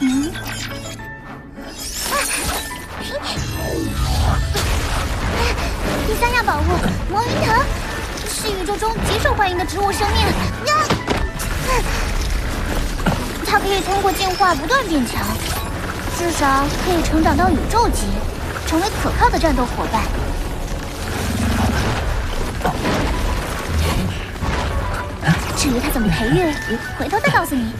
嗯。第三样宝物魔云藤，是宇宙中极受欢迎的植物生命。它可以通过进化不断变强，至少可以成长到宇宙级，成为可靠的战斗伙伴。至于它怎么培育，回头再告诉你。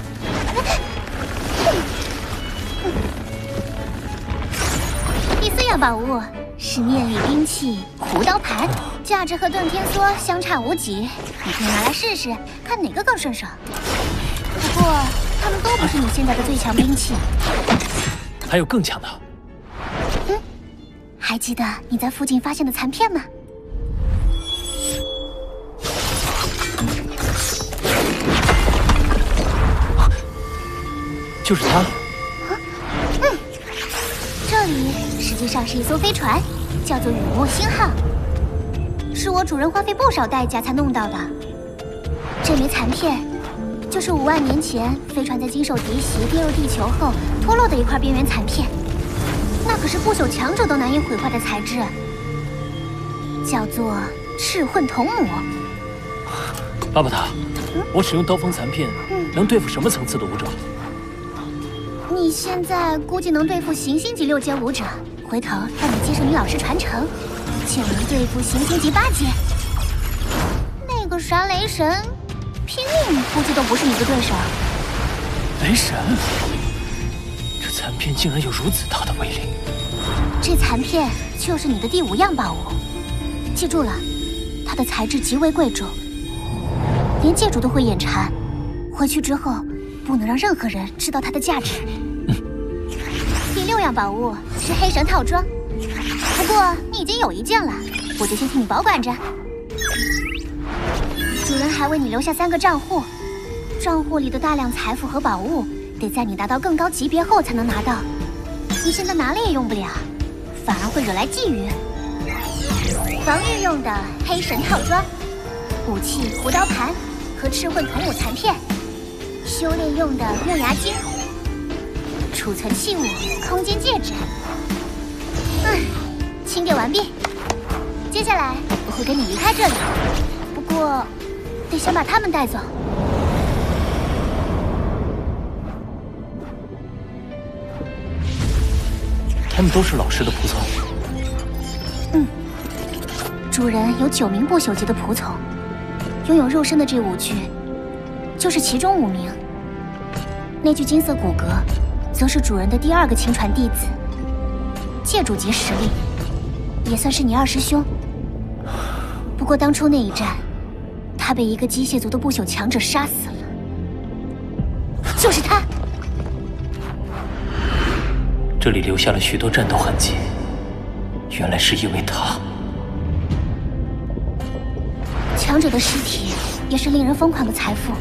第四样宝物是念力兵器弧刀盘，价值和断天梭相差无几，你可以拿来试试，看哪个更顺手。不过，它们都不是你现在的最强兵器，还有更强的。嗯，还记得你在附近发现的残片吗？就是它。嗯，这里实际上是一艘飞船，叫做雨墨星号，是我主人花费不少代价才弄到的。这枚残片，就是五万年前飞船在经受敌袭跌入地球后脱落的一块边缘残片。那可是不朽强者都难以毁坏的材质，叫做赤混铜母。巴巴塔，我使用刀锋残片，能对付什么层次的武者？你现在估计能对付行星级六阶武者，回头让你接受你老师传承，就能对付行星级八阶。那个啥雷神，拼命估计都不是你的对手。雷神，这残片竟然有如此大的威力！这残片就是你的第五样宝物，记住了，它的材质极为贵重，连界主都会眼馋。回去之后，不能让任何人知道它的价值。六样宝物是黑神套装，不过你已经有一件了，我就先替你保管着。主人还为你留下三个账户，账户里的大量财富和宝物，得在你达到更高级别后才能拿到。你现在哪里也用不了，反而会惹来觊觎。防御用的黑神套装，武器胡刀盘和赤混铜武残片，修炼用的木牙晶。储存器物空间戒指，嗯，清点完毕。接下来我会跟你离开这里，不过得先把他们带走。他们都是老师的仆从。嗯，主人有九名不朽级的仆从，拥有肉身的这五具就是其中五名。那具金色骨骼。则是主人的第二个亲传弟子，界主级实力，也算是你二师兄。不过当初那一战，他被一个机械族的不朽强者杀死了。就是他，这里留下了许多战斗痕迹，原来是因为他。强者的尸体也是令人疯狂的财富，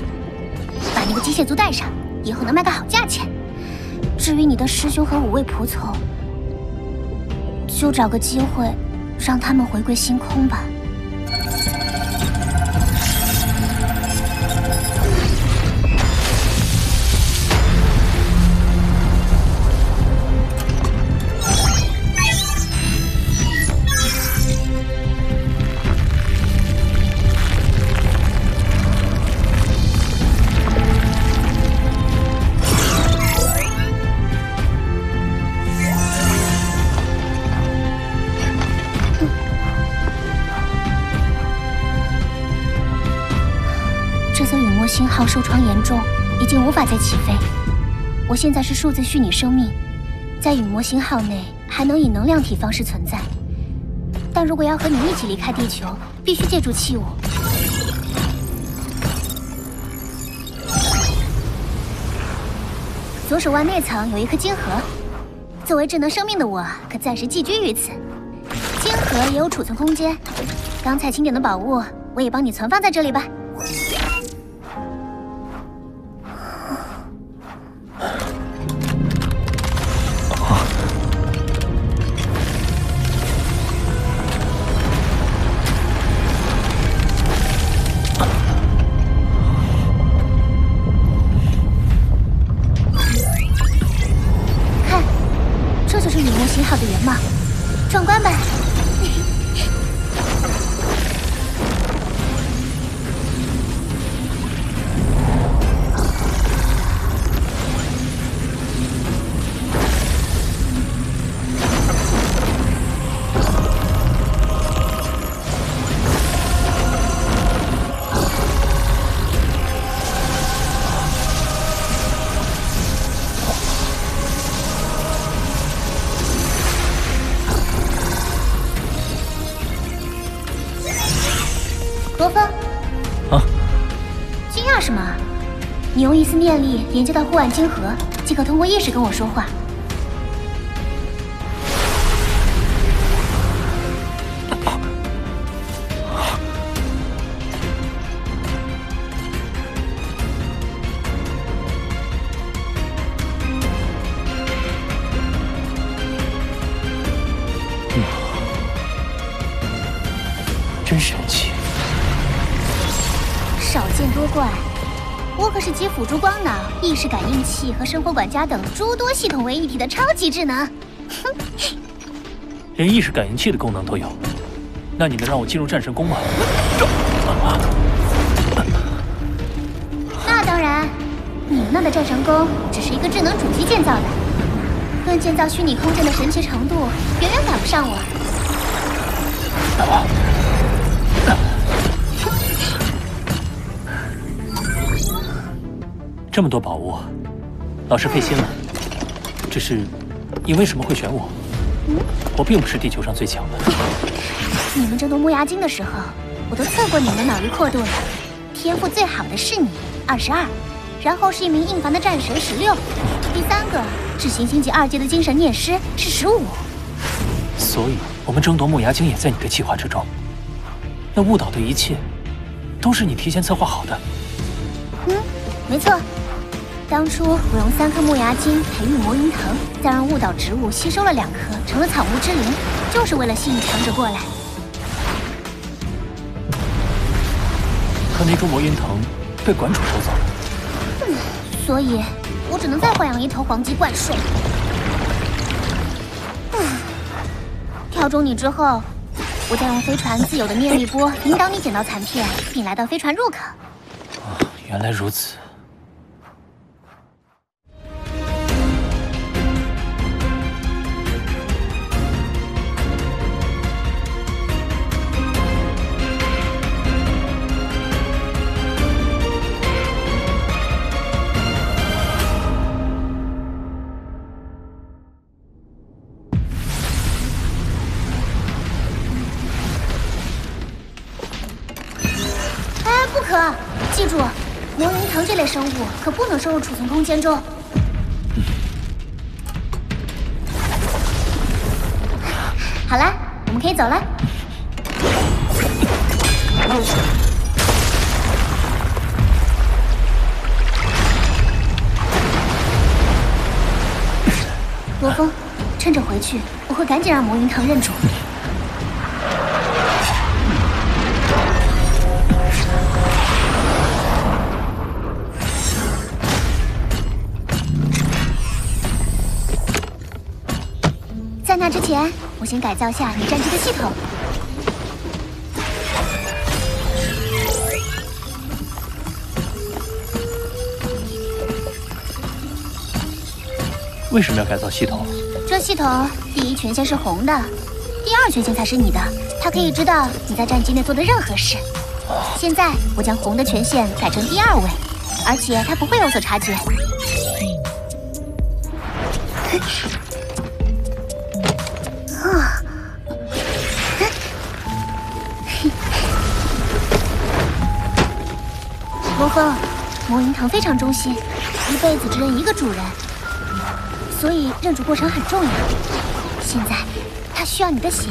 把那个机械族带上，以后能卖个好价钱。至于你的师兄和五位仆从，就找个机会，让他们回归星空吧。起飞。我现在是数字虚拟生命，在陨魔星号内还能以能量体方式存在，但如果要和你一起离开地球，必须借助器物。左手腕内层有一颗晶核，作为智能生命的我，可暂时寄居于此。晶核也有储存空间，刚才清点的宝物，我也帮你存放在这里吧。罗峰，啊，惊讶什么？你用一丝念力连接到护腕晶核，即可通过意识跟我说话。器和生活管家等诸多系统为一体的超级智能。哼，连意识感应器的功能都有，那你能让我进入战神宫吗？那当然，你们那的战神宫只是一个智能主机建造的，论建造虚拟空间的神奇程度，远远赶不上我。这么多宝物，老师费心了。只是，你为什么会选我？我并不是地球上最强的。你们争夺木牙晶的时候，我都测过你们的脑域扩度了。天赋最好的是你，二十二，然后是一名硬凡的战神，十六，第三个是行星级二阶的精神念师，是十五。所以，我们争夺木牙晶也在你的计划之中。那误导的一切，都是你提前策划好的。嗯，没错。当初我用三颗木牙晶培育魔云藤，再让误导植物吸收了两颗，成了草木之灵，就是为了吸引强者过来。可那株魔云藤被馆主收走了，嗯，所以我只能再豢养一头黄鸡怪兽。嗯，挑中你之后，我再用飞船自有的念力波引导你捡到残片，并来到飞船入口。哦，原来如此。可不能收入储存空间中。好了，我们可以走了。罗峰，趁着回去，我会赶紧让魔云藤认主。前，我先改造下你战机的系统。为什么要改造系统？这系统第一权限是红的，第二权限才是你的。它可以知道你在战机内做的任何事。现在我将红的权限改成第二位，而且它不会有所察觉。风，魔云堂非常忠心，一辈子只认一个主人，所以认主过程很重要。现在，他需要你的血。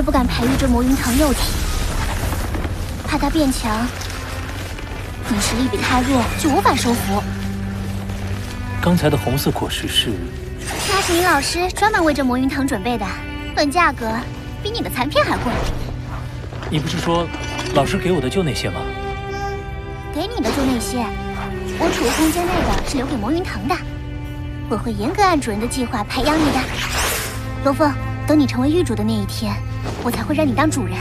直不敢培育这魔云藤幼体，怕它变强，你实力比它弱就无法收服。刚才的红色果实是？那是你老师专门为这魔云藤准备的，论价格比你的残片还贵。你不是说老师给我的就那些吗？给你的就那些，我储物空间内的是留给魔云藤的。我会严格按主人的计划培养你的，罗峰。等你成为狱主的那一天，我才会让你当主人。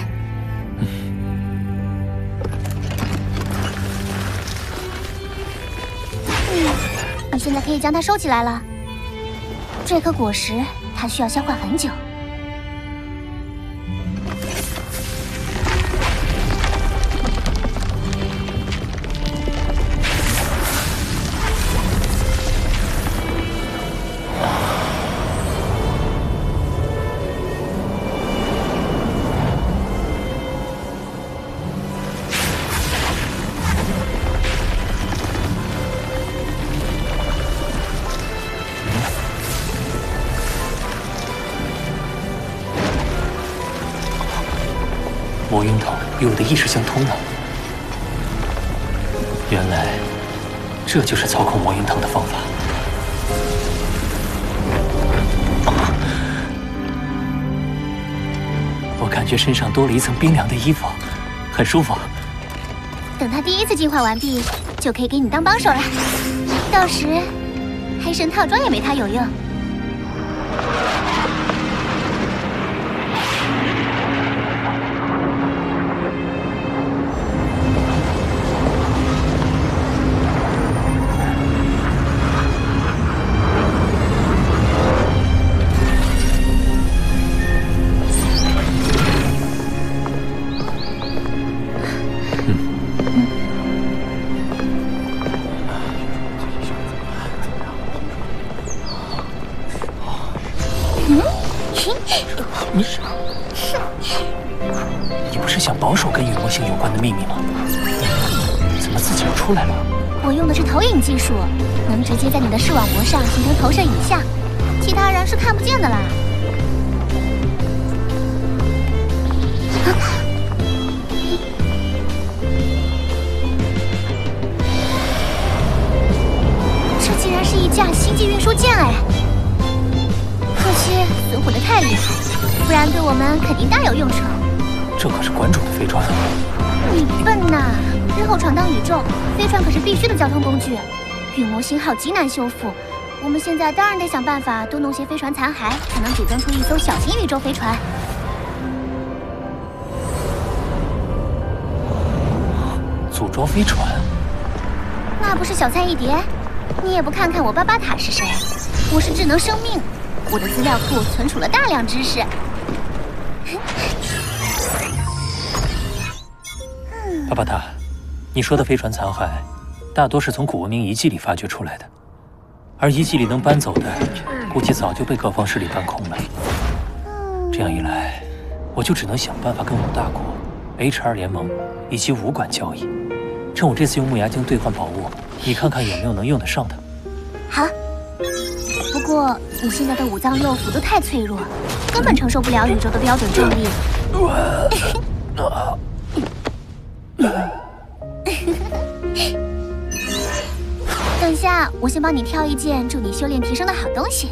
嗯，你现在可以将它收起来了。这颗果实，它需要消化很久。意识相通了，原来这就是操控魔云藤的方法。我感觉身上多了一层冰凉的衣服，很舒服。等他第一次进化完毕，就可以给你当帮手了。到时黑神套装也没他有用。不然对我们肯定大有用处。这可是馆主的飞船。你笨呐！日后闯荡宇宙，飞船可是必须的交通工具。陨魔星号极难修复，我们现在当然得想办法多弄些飞船残骸，才能组装出一艘小型宇宙飞船。组装飞船？那不是小菜一碟？你也不看看我巴巴塔是谁？我是智能生命。我的资料库存储了大量知识。巴巴塔，你说的飞船残骸，大多是从古文明遗迹里发掘出来的，而遗迹里能搬走的，估计早就被各方势力搬空了。这样一来，我就只能想办法跟五大国、HR 联盟以及武馆交易，趁我这次用木牙精兑换宝物，你看看有没有能用得上的。好。不过你现在的五脏六腑都太脆弱，根本承受不了宇宙的标准重力。等下，我先帮你挑一件助你修炼提升的好东西。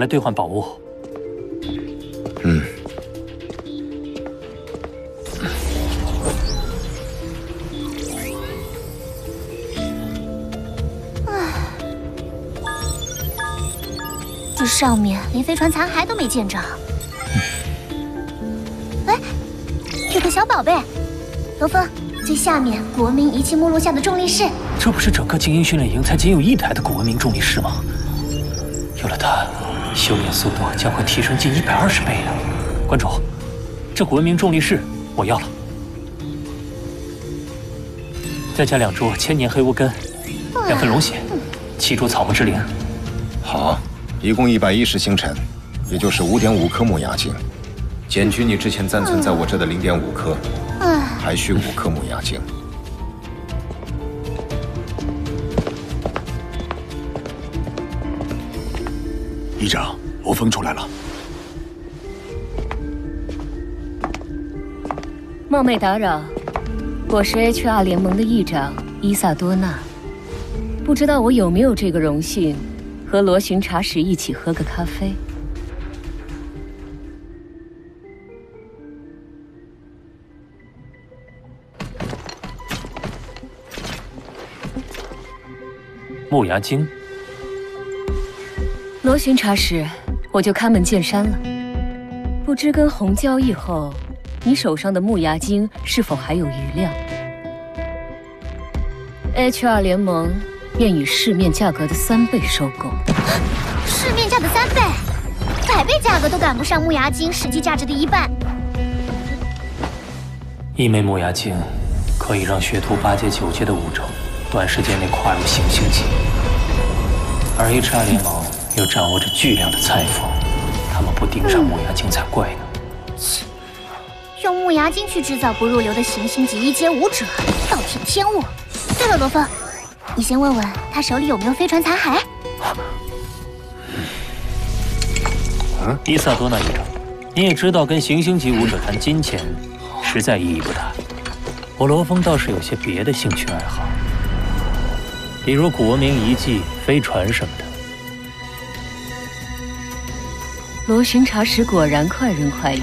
来兑换宝物。嗯。这上面连飞船残骸都没见着。哎，有个小宝贝，罗峰，最下面古文明仪器目录下的重力室。这不是整个精英训练营才仅有一台的古文明重力室吗？有了它，修炼速度将会提升近一百二十倍呢。关主，这古文明重力室我要了，再加两株千年黑乌根，两份龙血，七株草木之灵。好，一共一百一十星辰，也就是五点五颗木牙晶，减去你之前暂存在我这的零点五颗，还需五颗木牙精。议长，罗峰出来了。冒昧打扰，我是 HR 联盟的议长伊萨多娜，不知道我有没有这个荣幸，和罗巡查使一起喝个咖啡？木牙精。罗巡查使，我就开门见山了。不知跟红交易后，你手上的木牙精是否还有余量？HR 联盟愿以市面价格的三倍收购。市面价的三倍，百倍价格都赶不上木牙精实际价值的一半。一枚木牙精可以让学徒八阶、九阶的武者短时间内跨入行星级，而 HR 联盟。又掌握着巨量的财富，他们不盯上木牙精才怪呢。切，用木牙精去制造不入流的行星级一阶武者，暴殄天物。对了，罗峰，你先问问他手里有没有飞船残骸。嗯伊萨多纳议长，你也知道，跟行星级武者谈金钱，实在意义不大。我罗峰倒是有些别的兴趣爱好，比如古文明遗迹、飞船什么的。罗巡查使果然快人快语，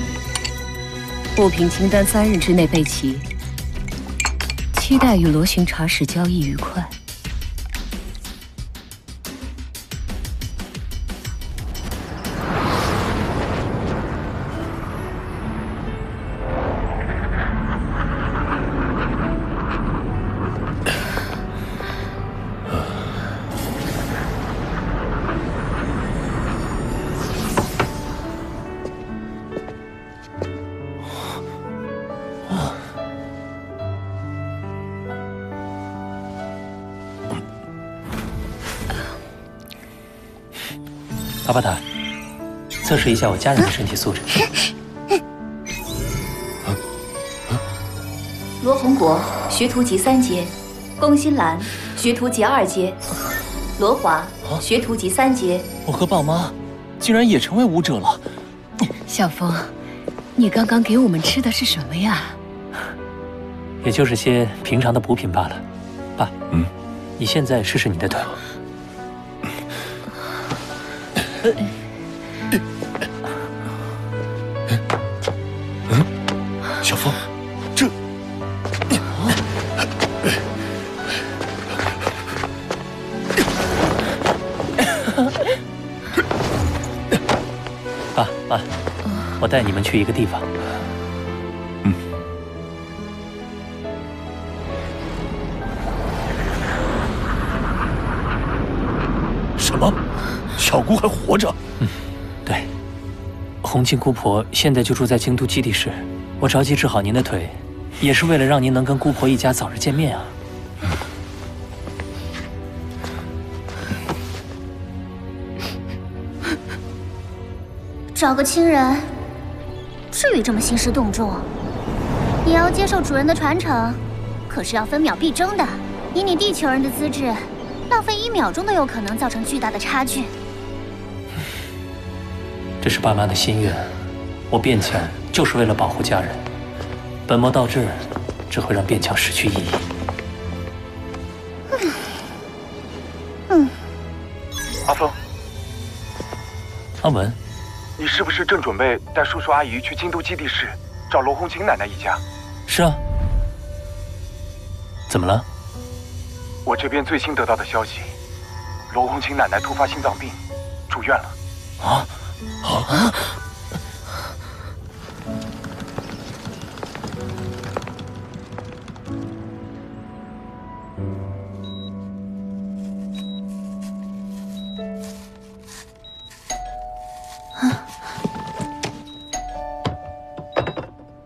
物品清单三日之内备齐，期待与罗巡查使交易愉快。阿巴塔，测试一下我家人的身体素质。罗红国，学徒级三阶；龚新兰，学徒级二阶；罗华，学徒级三阶。我和爸妈竟然也成为武者了。小峰，你刚刚给我们吃的是什么呀？也就是些平常的补品罢了。爸，嗯，你现在试试你的腿。嗯，小风，这……爸妈，我带你们去一个地方。小姑还活着？嗯，对。红巾姑婆现在就住在京都基地市。我着急治好您的腿，也是为了让您能跟姑婆一家早日见面啊。找个亲人，至于这么兴师动众？也要接受主人的传承，可是要分秒必争的。以你地球人的资质，浪费一秒钟都有可能造成巨大的差距。这是爸妈的心愿，我变强就是为了保护家人。本末倒置，只会让变强失去意义。嗯。阿峰，阿文，你是不是正准备带叔叔阿姨去京都基地市找罗红琴奶奶一家？是啊。怎么了？我这边最新得到的消息，罗红琴奶奶突发心脏病，住院了。啊？啊！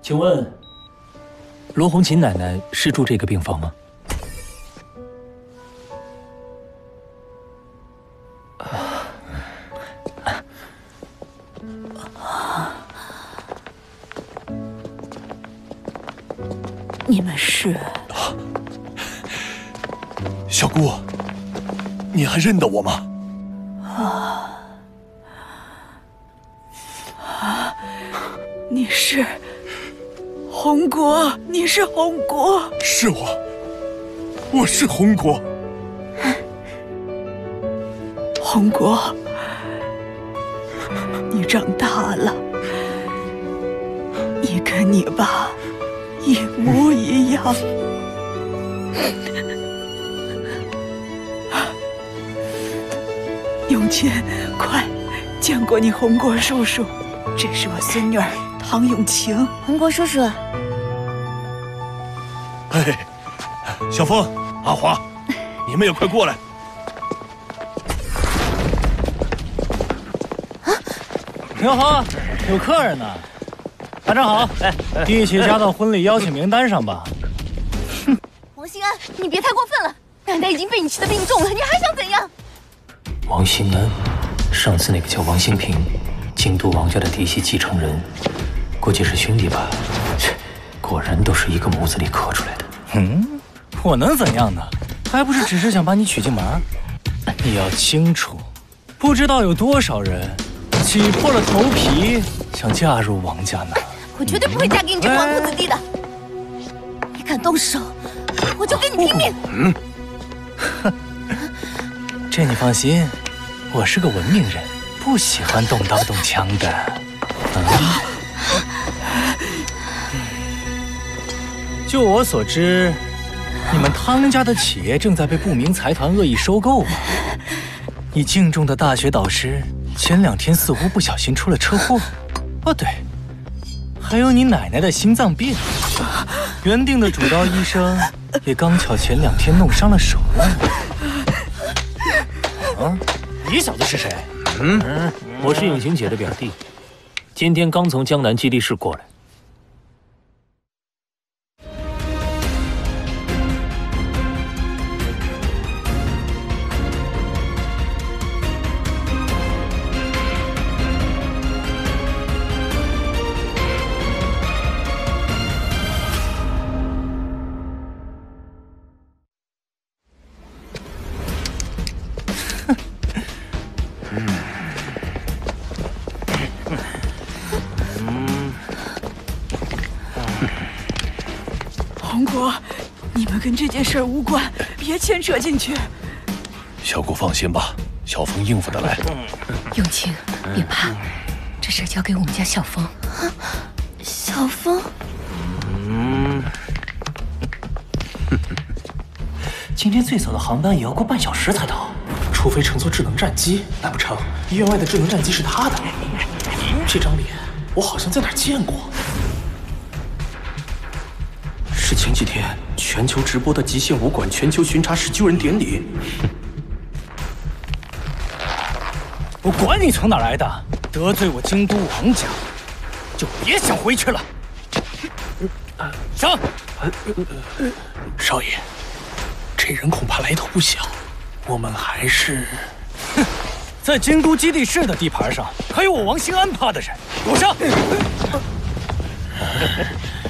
请问，罗红琴奶奶是住这个病房吗？小姑，你还认得我吗？啊啊！你是红国，你是红国，是我，我是红国。红国，你长大了，你跟你爸一模一样。永清，快见过你红国叔叔，这是我孙女儿唐永晴。红国叔叔，嘿，小峰、阿华，你们也快过来。哟呵，有客人呢，大家好，来，一起加到婚礼邀请名单上吧。哼，王兴安，你别太过分了，奶奶已经被你气得病重了，你还想怎样？王兴安，上次那个叫王兴平，京都王家的嫡系继承人，估计是兄弟吧？切，果然都是一个模子里刻出来的。嗯，我能怎样呢？还不是只是想把你娶进门？你要清楚，不知道有多少人。挤破了头皮想嫁入王家呢？我绝对不会嫁给你这个纨绔子弟的！你敢动手，我就跟你拼命！嗯，哼，这你放心，我是个文明人，不喜欢动刀动枪的。嗯！就我所知，你们汤家的企业正在被不明财团恶意收购吧？你敬重的大学导师。前两天似乎不小心出了车祸，哦对，还有你奶奶的心脏病，原定的主刀医生也刚巧前两天弄伤了手。你小子是谁？嗯，我是永晴姐的表弟，今天刚从江南基地市过来。别牵扯进去。小姑放心吧，小峰应付得来。永清，别怕，这事交给我们家小风。小峰，嗯，今天最早的航班也要过半小时才到，除非乘坐智能战机，难不成医院外的智能战机是他的？这张脸我好像在哪儿见过。是前几天全球直播的极限武馆全球巡查师救人典礼。我管你从哪来的，得罪我京都王家，就别想回去了。上，少爷，这人恐怕来头不小，我们还是……哼，在京都基地市的地盘上，还有我王兴安怕的人，给我上！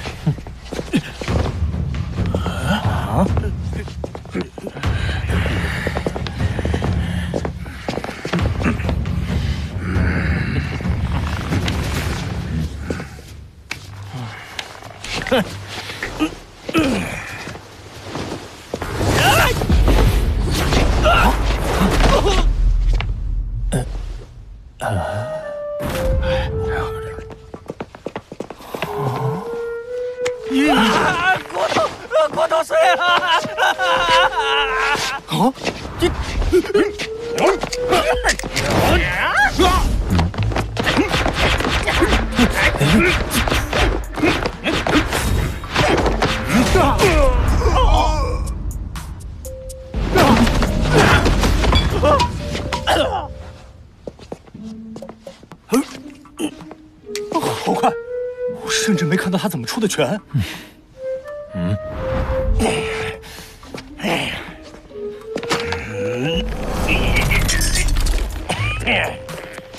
嗯，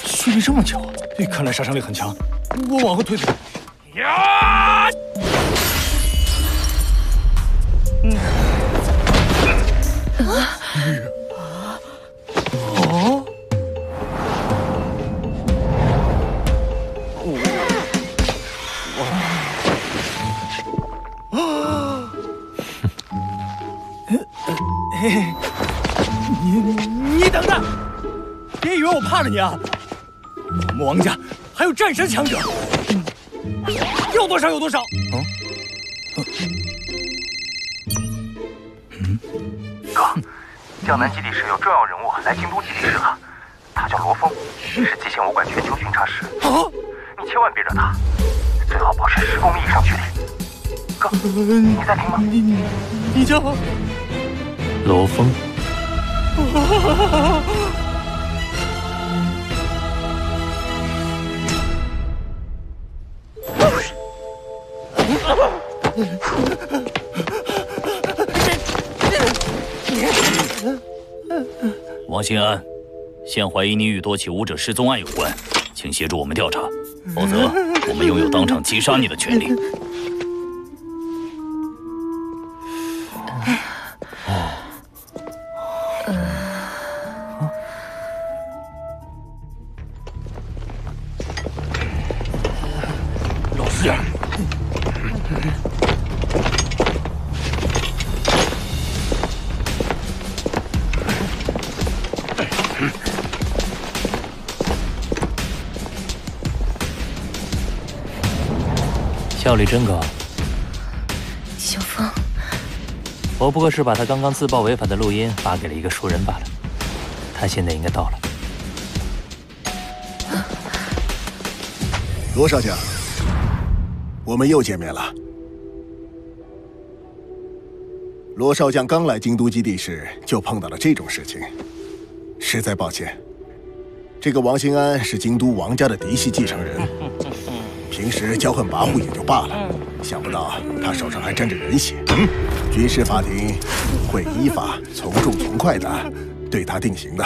训练这么久，看来杀伤力很强，我往后退退。呀！了你啊！我们王家还有战神强者，要多少有多少。嗯，哥，江南基地市有重要人物来京都基地市了，他叫罗峰，是极限武馆全球巡查师。啊，你千万别惹他，最好保持十公里以上距离。哥，你在听吗？你你你叫罗峰。王新安，现怀疑你与多起武者失踪案有关，请协助我们调查，否则我们拥有当场击杀你的权利。效率真高，小峰。我不过是把他刚刚自曝违法的录音发给了一个熟人罢了。他现在应该到了。罗少将，我们又见面了。罗少将刚来京都基地时就碰到了这种事情，实在抱歉。这个王兴安是京都王家的嫡系继承人。平时骄横跋扈也就罢了，想不到他手上还沾着人血。军事法庭会依法从重从快的对他定刑的。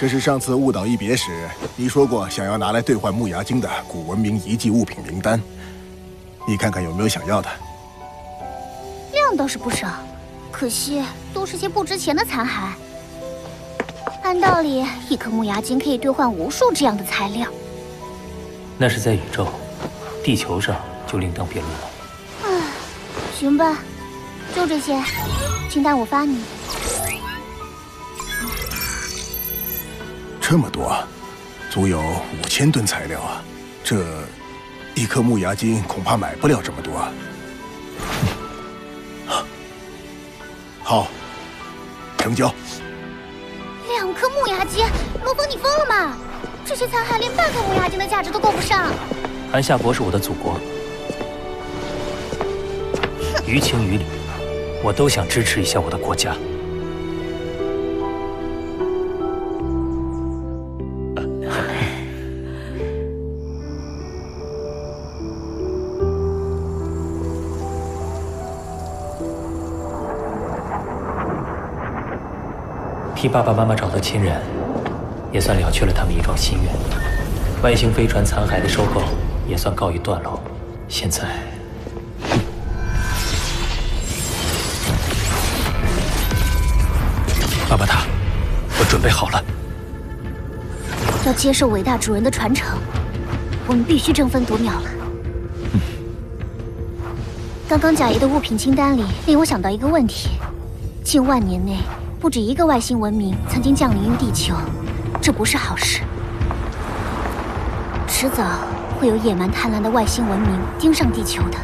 这是上次误导一别时你说过想要拿来兑换木牙精的古文明遗迹物品名单，你看看有没有想要的？量倒是不少，可惜都是些不值钱的残骸。按道理，一颗木牙精可以兑换无数这样的材料。那是在宇宙，地球上就另当别论了。唉，行吧，就这些，清单我发你。这么多，足有五千吨材料啊！这一颗木牙精恐怕买不了这么多。好，成交。两颗木牙精，罗峰，你疯了吗？这些残骸连半颗乌鸦精的价值都够不上。韩夏国是我的祖国，于情于理，我都想支持一下我的国家。替爸爸妈妈找到亲人，也算了却了他们一桩心愿。外星飞船残骸的收购也算告一段落。现在，爸爸他，我准备好了。要接受伟大主人的传承，我们必须争分夺秒了。刚刚贾爷的物品清单里，令我想到一个问题：近万年内。不止一个外星文明曾经降临于地球，这不是好事。迟早会有野蛮贪婪的外星文明盯上地球的。